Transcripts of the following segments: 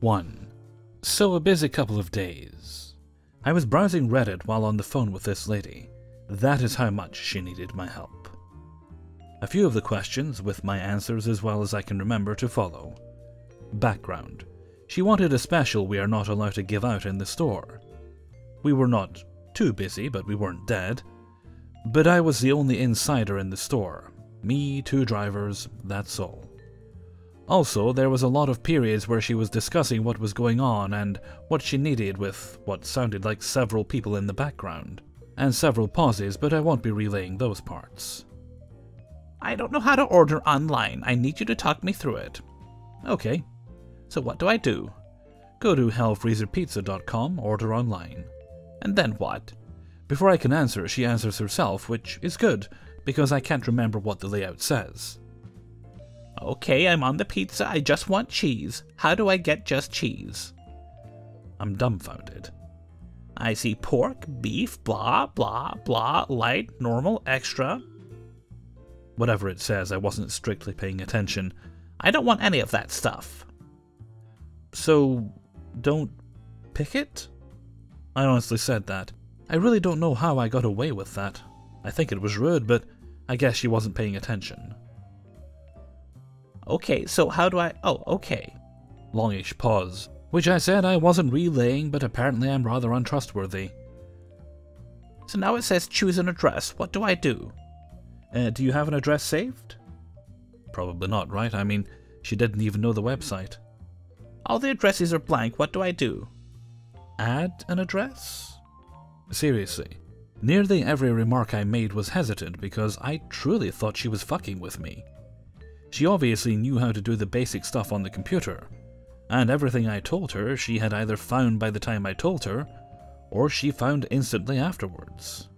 1. So a busy couple of days. I was browsing Reddit while on the phone with this lady. That is how much she needed my help. A few of the questions, with my answers as well as I can remember, to follow. Background. She wanted a special we are not allowed to give out in the store. We were not too busy, but we weren't dead. But I was the only insider in the store. Me, two drivers, that's all. Also, there was a lot of periods where she was discussing what was going on and what she needed with what sounded like several people in the background. And several pauses, but I won't be relaying those parts. I don't know how to order online. I need you to talk me through it. Okay. So what do I do? Go to hellfreezerpizza.com, order online. And then what? Before I can answer, she answers herself, which is good, because I can't remember what the layout says. Okay, I'm on the pizza. I just want cheese. How do I get just cheese? I'm dumbfounded. I see pork, beef, blah, blah, blah, light, normal, extra. Whatever it says, I wasn't strictly paying attention. I don't want any of that stuff. So, don't pick it? I honestly said that. I really don't know how I got away with that. I think it was rude, but I guess she wasn't paying attention. Okay, so how do I... Oh, okay. Longish pause, which I said I wasn't relaying, but apparently I'm rather untrustworthy. So now it says choose an address. What do I do? Uh, do you have an address saved? Probably not, right? I mean, she didn't even know the website. All the addresses are blank. What do I do? Add an address? Seriously. Nearly every remark I made was hesitant because I truly thought she was fucking with me. She obviously knew how to do the basic stuff on the computer, and everything I told her she had either found by the time I told her, or she found instantly afterwards.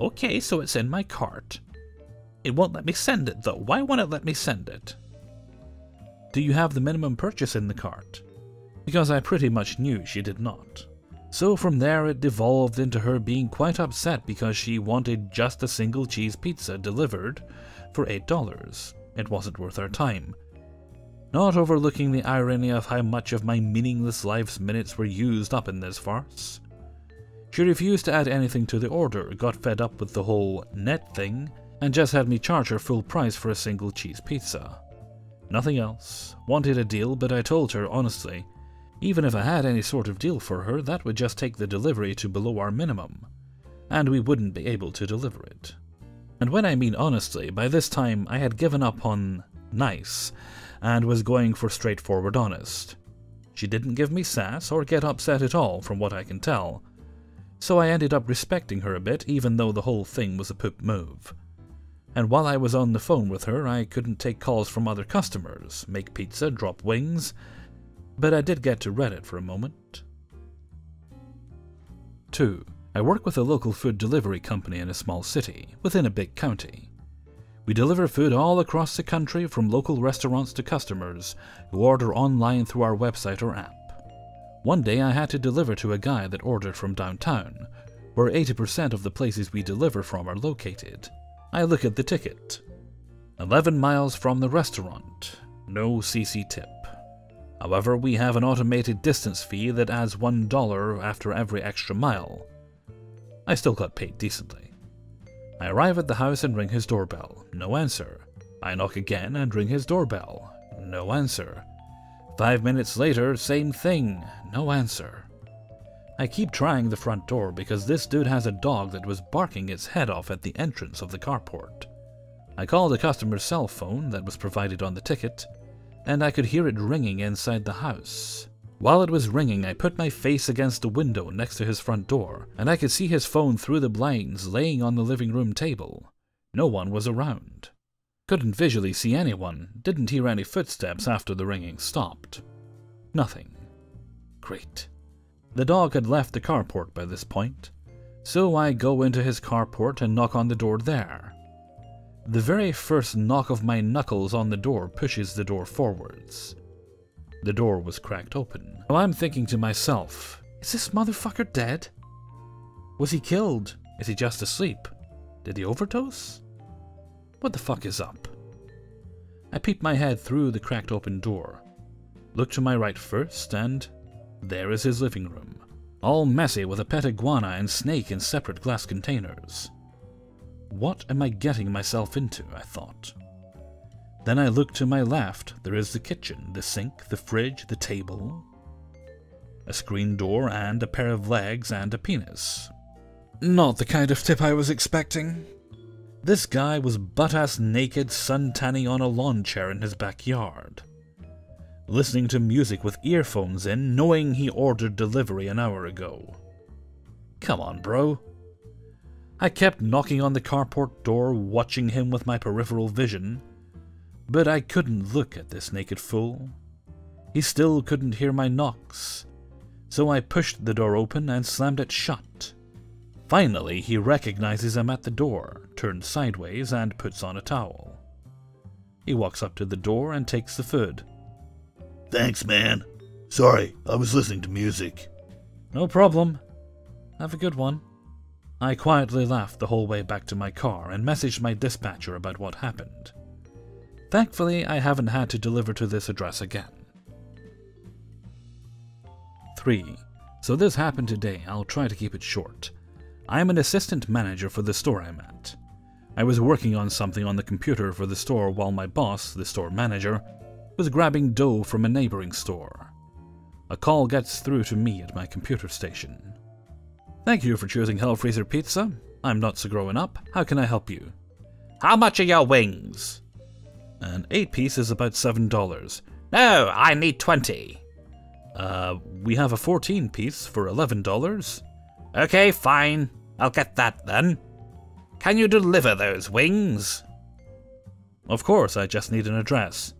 Okay, so it's in my cart. It won't let me send it though. Why won't it let me send it? Do you have the minimum purchase in the cart? Because I pretty much knew she did not. So from there it devolved into her being quite upset because she wanted just a single cheese pizza delivered for $8. It wasn't worth our time. Not overlooking the irony of how much of my meaningless life's minutes were used up in this farce. She refused to add anything to the order, got fed up with the whole net thing, and just had me charge her full price for a single cheese pizza. Nothing else. Wanted a deal, but I told her, honestly, even if I had any sort of deal for her, that would just take the delivery to below our minimum, and we wouldn't be able to deliver it. And when I mean honestly, by this time I had given up on nice and was going for straightforward honest. She didn't give me sass or get upset at all, from what I can tell, so I ended up respecting her a bit, even though the whole thing was a poop move. And while I was on the phone with her, I couldn't take calls from other customers, make pizza, drop wings, but I did get to Reddit for a moment. 2. I work with a local food delivery company in a small city, within a big county. We deliver food all across the country from local restaurants to customers who order online through our website or app. One day I had to deliver to a guy that ordered from downtown, where 80% of the places we deliver from are located. I look at the ticket. 11 miles from the restaurant. No CC tip. However, we have an automated distance fee that adds $1 after every extra mile. I still got paid decently. I arrive at the house and ring his doorbell. No answer. I knock again and ring his doorbell. No answer. Five minutes later, same thing. No answer. I keep trying the front door because this dude has a dog that was barking its head off at the entrance of the carport. I called a customer's cell phone that was provided on the ticket, and I could hear it ringing inside the house. While it was ringing, I put my face against the window next to his front door, and I could see his phone through the blinds laying on the living room table. No one was around. Couldn't visually see anyone, didn't hear any footsteps after the ringing stopped. Nothing. Great. The dog had left the carport by this point, so I go into his carport and knock on the door there. The very first knock of my knuckles on the door pushes the door forwards. The door was cracked open. Well, I'm thinking to myself, is this motherfucker dead? Was he killed? Is he just asleep? Did he overdose? What the fuck is up? I peep my head through the cracked open door. Look to my right first, and there is his living room, all messy with a pet iguana and snake in separate glass containers. What am I getting myself into? I thought. Then I look to my left. There is the kitchen, the sink, the fridge, the table, a screen door, and a pair of legs and a penis. Not the kind of tip I was expecting. This guy was butt-ass naked, sun-tanning on a lawn chair in his backyard. Listening to music with earphones in, knowing he ordered delivery an hour ago. Come on, bro. I kept knocking on the carport door, watching him with my peripheral vision, but I couldn't look at this naked fool. He still couldn't hear my knocks, so I pushed the door open and slammed it shut. Finally, he recognizes I'm at the door, turns sideways, and puts on a towel. He walks up to the door and takes the food. Thanks, man. Sorry, I was listening to music. No problem. Have a good one. I quietly laughed the whole way back to my car and messaged my dispatcher about what happened. Thankfully, I haven't had to deliver to this address again. 3. So this happened today, I'll try to keep it short. I am an assistant manager for the store I'm at. I was working on something on the computer for the store while my boss, the store manager, was grabbing dough from a neighboring store. A call gets through to me at my computer station. Thank you for choosing Hellfreezer Pizza. I'm not so growing up. How can I help you? How much are your wings? An 8 piece is about $7. No, I need 20. Uh, we have a 14 piece for $11. Okay, fine. I'll get that then. Can you deliver those wings? Of course, I just need an address.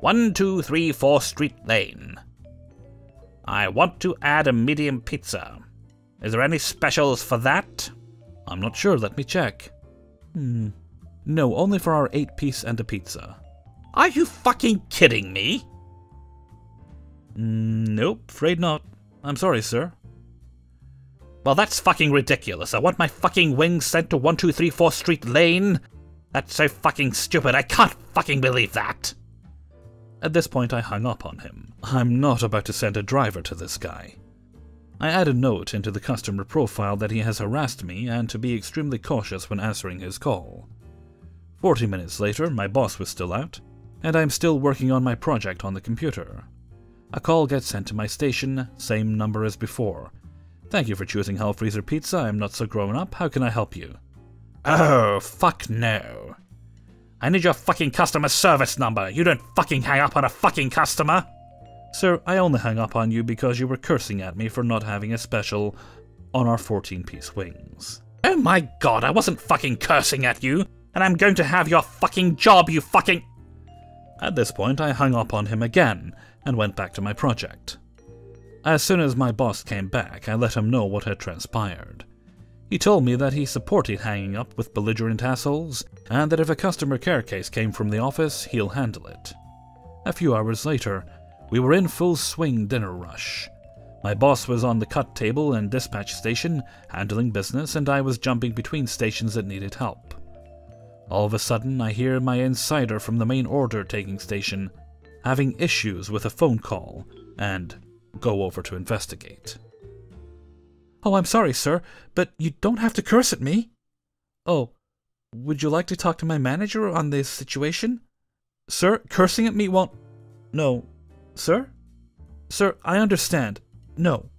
1234 Street Lane. I want to add a medium pizza. Is there any specials for that? I'm not sure, let me check. Hmm. No, only for our 8 piece and a pizza. Are you fucking kidding me? Mm, nope, afraid not. I'm sorry, sir. Well, that's fucking ridiculous. I want my fucking wings sent to 1234 Street Lane. That's so fucking stupid. I can't fucking believe that. At this point, I hung up on him. I'm not about to send a driver to this guy. I add a note into the customer profile that he has harassed me and to be extremely cautious when answering his call. Forty minutes later, my boss was still out, and I'm still working on my project on the computer. A call gets sent to my station, same number as before, Thank you for choosing Hellfreezer Pizza. I'm not so grown up. How can I help you? Oh, fuck no. I need your fucking customer service number. You don't fucking hang up on a fucking customer. Sir, I only hung up on you because you were cursing at me for not having a special on our 14 piece wings. Oh my god, I wasn't fucking cursing at you, and I'm going to have your fucking job, you fucking. At this point, I hung up on him again and went back to my project. As soon as my boss came back, I let him know what had transpired. He told me that he supported hanging up with belligerent assholes, and that if a customer care case came from the office, he'll handle it. A few hours later, we were in full swing dinner rush. My boss was on the cut table and dispatch station, handling business, and I was jumping between stations that needed help. All of a sudden, I hear my insider from the main order taking station having issues with a phone call, and go over to investigate. Oh, I'm sorry, sir, but you don't have to curse at me. Oh, would you like to talk to my manager on this situation? Sir, cursing at me won't. No. Sir? Sir, I understand. No.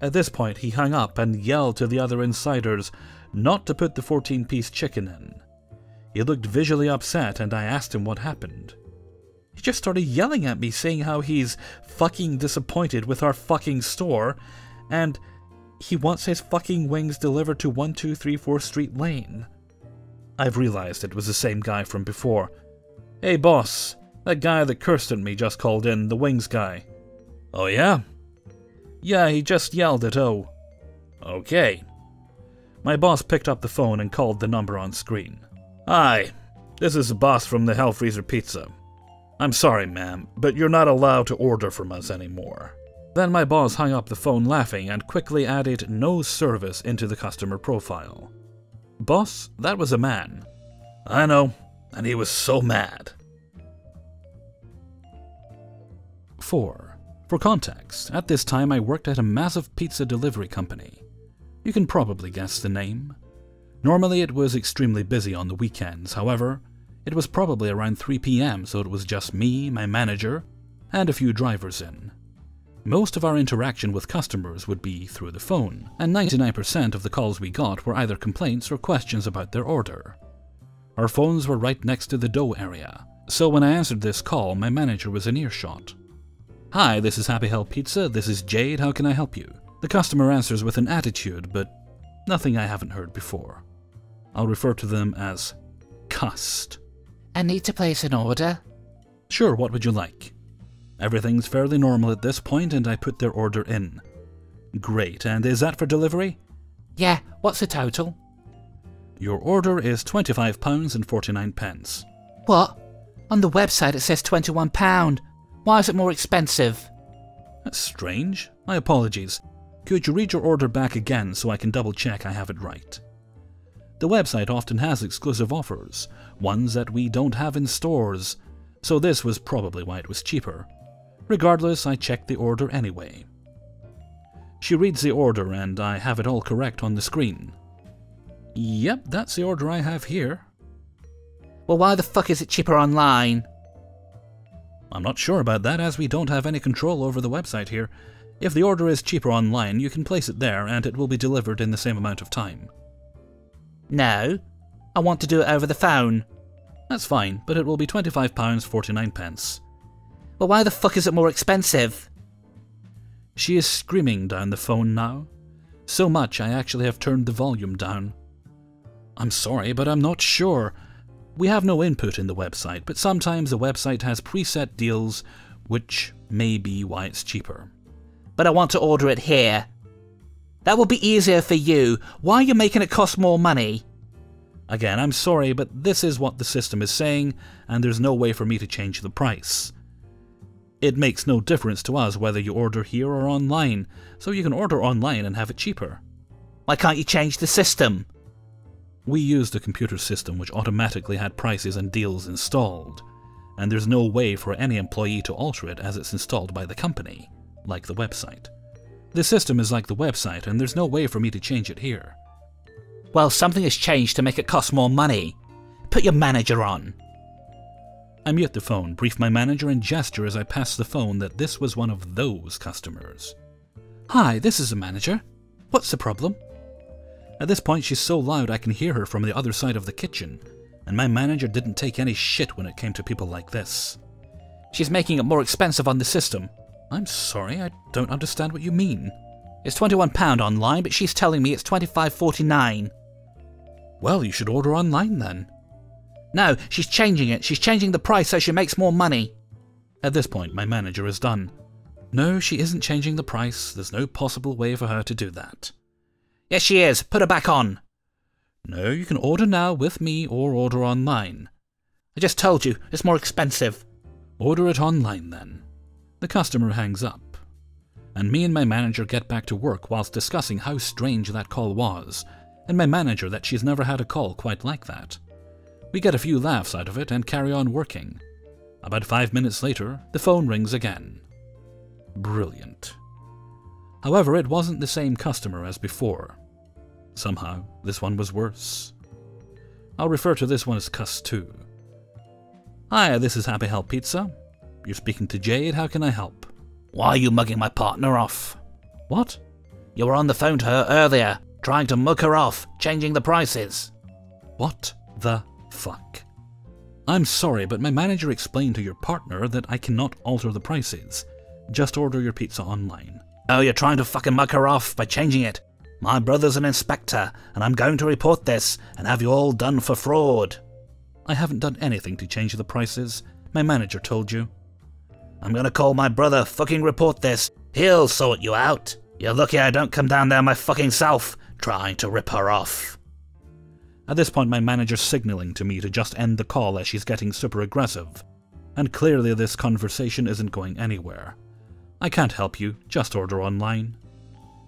At this point, he hung up and yelled to the other insiders not to put the 14 piece chicken in. He looked visually upset, and I asked him what happened. He just started yelling at me, saying how he's fucking disappointed with our fucking store, and he wants his fucking wings delivered to 1234 Street Lane. I've realized it was the same guy from before. Hey boss, that guy that cursed at me just called in, the wings guy. Oh yeah? Yeah, he just yelled at O. Oh. Okay. My boss picked up the phone and called the number on screen. Hi, this is the boss from the Hellfreezer Pizza. I'm sorry, ma'am, but you're not allowed to order from us anymore. Then my boss hung up the phone laughing and quickly added no service into the customer profile. Boss, that was a man. I know, and he was so mad. 4. For context, at this time I worked at a massive pizza delivery company. You can probably guess the name. Normally it was extremely busy on the weekends, however, it was probably around 3 pm, so it was just me, my manager, and a few drivers in. Most of our interaction with customers would be through the phone, and 99% of the calls we got were either complaints or questions about their order. Our phones were right next to the dough area, so when I answered this call, my manager was in earshot. Hi, this is Happy Hell Pizza, this is Jade, how can I help you? The customer answers with an attitude, but nothing I haven't heard before. I'll refer to them as cussed. I need to place an order. Sure, what would you like? Everything's fairly normal at this point, and I put their order in. Great, and is that for delivery? Yeah, what's the total? Your order is £25 and 49 pence. What? On the website it says £21. Why is it more expensive? That's strange. My apologies. Could you read your order back again so I can double check I have it right? The website often has exclusive offers, ones that we don't have in stores, so this was probably why it was cheaper. Regardless, I checked the order anyway. She reads the order and I have it all correct on the screen. Yep, that's the order I have here. Well, why the fuck is it cheaper online? I'm not sure about that as we don't have any control over the website here. If the order is cheaper online, you can place it there and it will be delivered in the same amount of time. No, I want to do it over the phone. That's fine, but it will be £25 49 pence. Well, why the fuck is it more expensive? She is screaming down the phone now. So much I actually have turned the volume down. I'm sorry, but I'm not sure. We have no input in the website, but sometimes the website has preset deals, which may be why it's cheaper. But I want to order it here. That will be easier for you. Why are you making it cost more money? Again, I'm sorry, but this is what the system is saying, and there's no way for me to change the price. It makes no difference to us whether you order here or online, so you can order online and have it cheaper. Why can't you change the system? We used a computer system which automatically had prices and deals installed, and there's no way for any employee to alter it as it's installed by the company, like the website. The system is like the website, and there's no way for me to change it here. Well, something has changed to make it cost more money. Put your manager on. I mute the phone, brief my manager, and gesture as I pass the phone that this was one of those customers. Hi, this is the manager. What's the problem? At this point, she's so loud I can hear her from the other side of the kitchen, and my manager didn't take any shit when it came to people like this. She's making it more expensive on the system. I'm sorry, I don't understand what you mean. It's £21 online, but she's telling me it's $25.49. Well, you should order online then. No, she's changing it. She's changing the price so she makes more money. At this point, my manager is done. No, she isn't changing the price. There's no possible way for her to do that. Yes, she is. Put her back on. No, you can order now with me or order online. I just told you, it's more expensive. Order it online then. The customer hangs up. And me and my manager get back to work whilst discussing how strange that call was, and my manager that she's never had a call quite like that. We get a few laughs out of it and carry on working. About five minutes later, the phone rings again. Brilliant. However, it wasn't the same customer as before. Somehow, this one was worse. I'll refer to this one as Cuss 2. Hi, this is Happy Hell Pizza. You're speaking to Jade, how can I help? Why are you mugging my partner off? What? You were on the phone to her earlier, trying to mug her off, changing the prices. What the fuck? I'm sorry, but my manager explained to your partner that I cannot alter the prices. Just order your pizza online. Oh, you're trying to fucking mug her off by changing it. My brother's an inspector, and I'm going to report this and have you all done for fraud. I haven't done anything to change the prices. My manager told you. I'm gonna call my brother, fucking report this. He'll sort you out. You're lucky I don't come down there my fucking self, trying to rip her off. At this point, my manager's signaling to me to just end the call as she's getting super aggressive. And clearly, this conversation isn't going anywhere. I can't help you, just order online.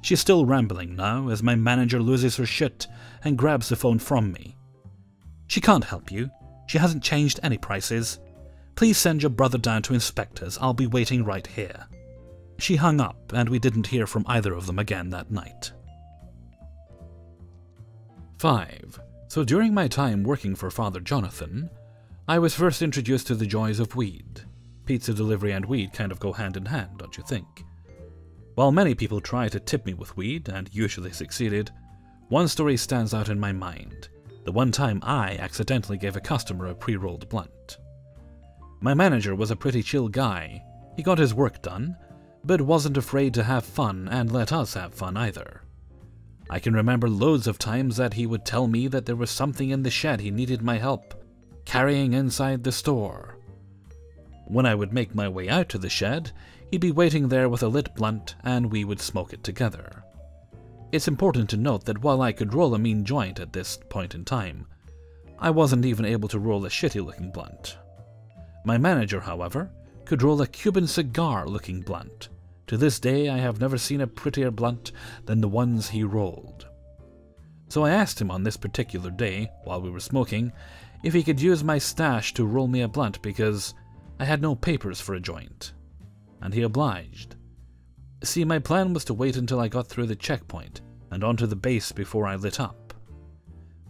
She's still rambling now as my manager loses her shit and grabs the phone from me. She can't help you. She hasn't changed any prices. Please send your brother down to inspect us. I'll be waiting right here. She hung up, and we didn't hear from either of them again that night. 5. So during my time working for Father Jonathan, I was first introduced to the joys of weed. Pizza delivery and weed kind of go hand in hand, don't you think? While many people try to tip me with weed, and usually succeeded, one story stands out in my mind. The one time I accidentally gave a customer a pre-rolled blunt. My manager was a pretty chill guy. He got his work done, but wasn't afraid to have fun and let us have fun either. I can remember loads of times that he would tell me that there was something in the shed he needed my help carrying inside the store. When I would make my way out to the shed, he'd be waiting there with a lit blunt and we would smoke it together. It's important to note that while I could roll a mean joint at this point in time, I wasn't even able to roll a shitty looking blunt. My manager, however, could roll a Cuban cigar looking blunt. To this day, I have never seen a prettier blunt than the ones he rolled. So I asked him on this particular day, while we were smoking, if he could use my stash to roll me a blunt because I had no papers for a joint. And he obliged. See, my plan was to wait until I got through the checkpoint and onto the base before I lit up.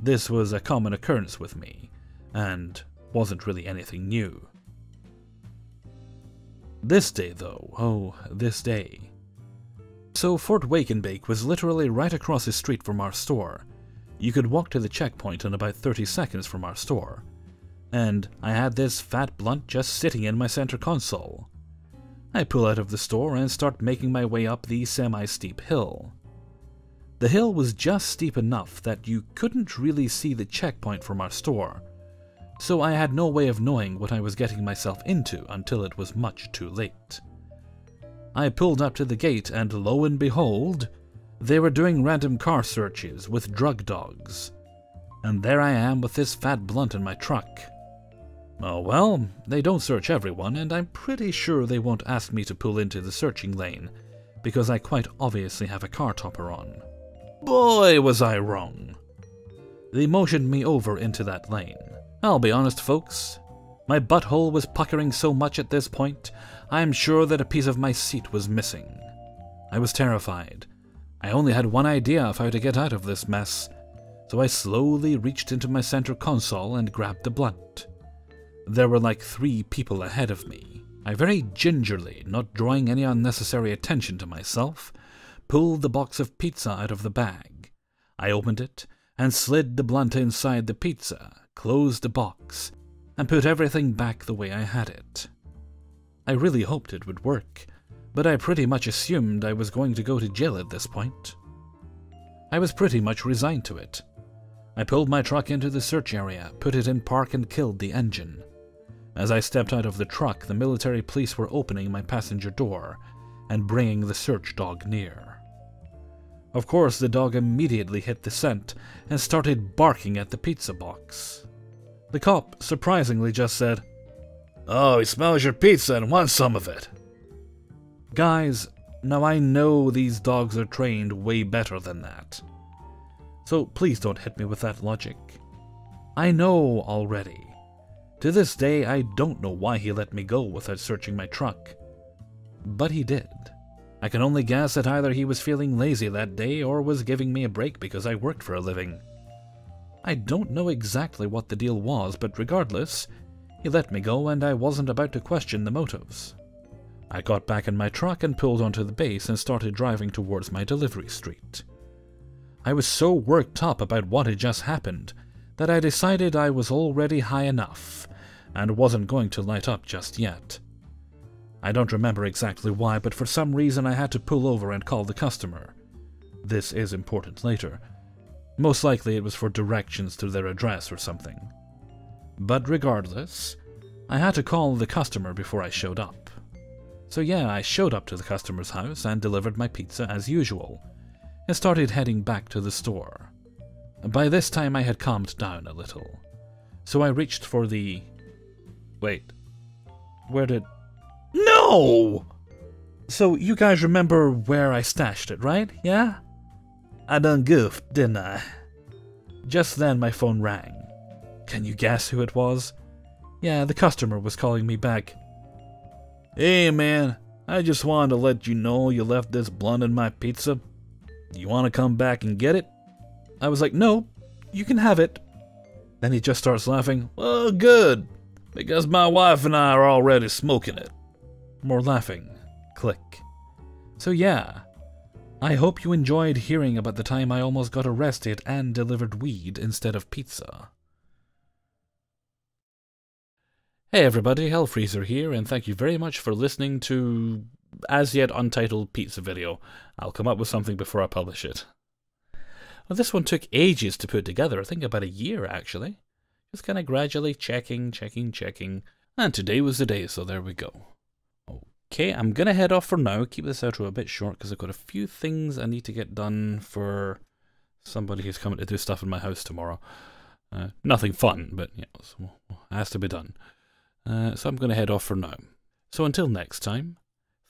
This was a common occurrence with me, and wasn't really anything new. This day, though, oh, this day. So Fort Wake and Bake was literally right across the street from our store. You could walk to the checkpoint in about 30 seconds from our store. And I had this fat blunt just sitting in my center console. I pull out of the store and start making my way up the semi-steep hill. The hill was just steep enough that you couldn't really see the checkpoint from our store, so I had no way of knowing what I was getting myself into until it was much too late. I pulled up to the gate and lo and behold, they were doing random car searches with drug dogs. And there I am with this fat blunt in my truck. Oh well, they don't search everyone, and I'm pretty sure they won't ask me to pull into the searching lane, because I quite obviously have a car topper on. Boy, was I wrong. They motioned me over into that lane. I'll be honest, folks. My butthole was puckering so much at this point, I am sure that a piece of my seat was missing. I was terrified. I only had one idea of how to get out of this mess, so I slowly reached into my center console and grabbed the blunt. There were like three people ahead of me. I very gingerly, not drawing any unnecessary attention to myself, pulled the box of pizza out of the bag. I opened it and slid the blunt inside the pizza, closed the box, and put everything back the way I had it. I really hoped it would work, but I pretty much assumed I was going to go to jail at this point. I was pretty much resigned to it. I pulled my truck into the search area, put it in park, and killed the engine. As I stepped out of the truck, the military police were opening my passenger door and bringing the search dog near. Of course, the dog immediately hit the scent and started barking at the pizza box. The cop surprisingly just said, Oh, he smells your pizza and wants some of it. Guys, now I know these dogs are trained way better than that. So please don't hit me with that logic. I know already. To this day, I don't know why he let me go without searching my truck. But he did. I can only guess that either he was feeling lazy that day or was giving me a break because I worked for a living. I don't know exactly what the deal was, but regardless, he let me go and I wasn't about to question the motives. I got back in my truck and pulled onto the base and started driving towards my delivery street. I was so worked up about what had just happened that I decided I was already high enough and wasn't going to light up just yet. I don't remember exactly why, but for some reason I had to pull over and call the customer. This is important later. Most likely it was for directions to their address or something. But regardless, I had to call the customer before I showed up. So yeah, I showed up to the customer's house and delivered my pizza as usual, and started heading back to the store. By this time I had calmed down a little, so I reached for the... Wait, where did... No! So you guys remember where I stashed it, right? Yeah? I done goofed, didn't I? Just then my phone rang. Can you guess who it was? Yeah, the customer was calling me back. Hey man, I just wanted to let you know you left this blunt in my pizza. You want to come back and get it? I was like, no, you can have it. Then he just starts laughing. Well, good, because my wife and I are already smoking it. More laughing. Click. So yeah, I hope you enjoyed hearing about the time I almost got arrested and delivered weed instead of pizza. Hey everybody, Hellfreezer here, and thank you very much for listening to as yet untitled pizza video. I'll come up with something before I publish it. Well, this one took ages to put together, I think about a year actually. Just kind of gradually checking, checking, checking. And today was the day, so there we go. Okay, I'm gonna head off for now. Keep this outro a bit short because I've got a few things I need to get done for somebody who's coming to do stuff in my house tomorrow. Uh, nothing fun, but yeah, it has to be done. Uh, so I'm going to head off for now. So until next time,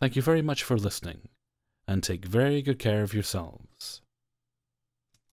thank you very much for listening, and take very good care of yourselves.